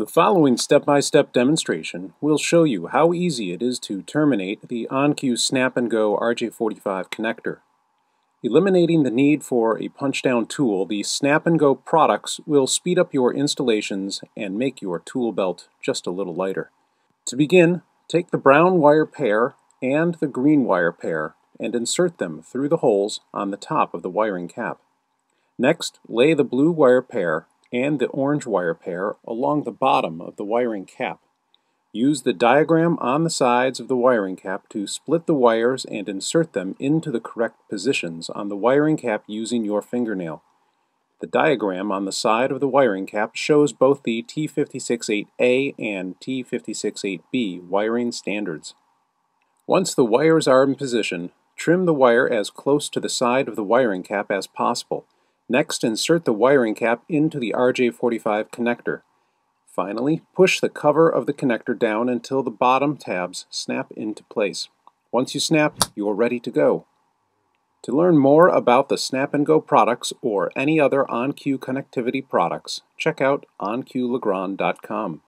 The following step-by-step demonstration will show you how easy it is to terminate the On-Q Snap and Go RJ45 connector. Eliminating the need for a punch-down tool, the Snap and Go products will speed up your installations and make your tool belt just a little lighter. To begin, take the brown wire pair and the green wire pair and insert them through the holes on the top of the wiring cap. Next, lay the blue wire pair and the orange wire pair along the bottom of the wiring cap. Use the diagram on the sides of the wiring cap to split the wires and insert them into the correct positions on the wiring cap using your fingernail. The diagram on the side of the wiring cap shows both the T568A and T568B wiring standards. Once the wires are in position, trim the wire as close to the side of the wiring cap as possible. Next, insert the wiring cap into the RJ45 connector. Finally, push the cover of the connector down until the bottom tabs snap into place. Once you snap, you are ready to go. To learn more about the Snap & Go products or any other On-Q connectivity products, check out OnQLegrand.com.